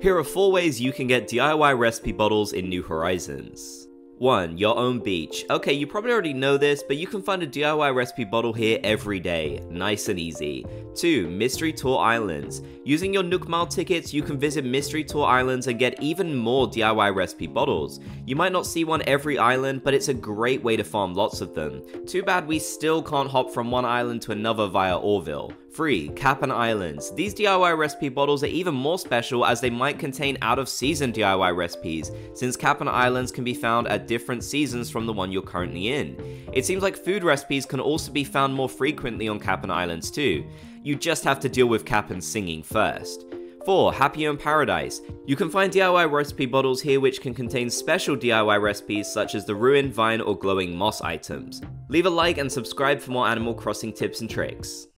Here are 4 ways you can get DIY recipe bottles in New Horizons. 1. Your own beach. Okay, you probably already know this, but you can find a DIY recipe bottle here every day. Nice and easy. 2. Mystery Tour Islands. Using your Nook Mile tickets, you can visit Mystery Tour Islands and get even more DIY recipe bottles. You might not see one every island, but it's a great way to farm lots of them. Too bad we still can't hop from one island to another via Orville. 3. Cap'n Islands. These DIY recipe bottles are even more special as they might contain out of season DIY recipes, since Cap'n Islands can be found at different seasons from the one you're currently in. It seems like food recipes can also be found more frequently on Cap'n Islands too. You just have to deal with Cap'n singing first. 4. Happy Home Paradise. You can find DIY recipe bottles here which can contain special DIY recipes such as the ruined vine or glowing moss items. Leave a like and subscribe for more Animal Crossing tips and tricks.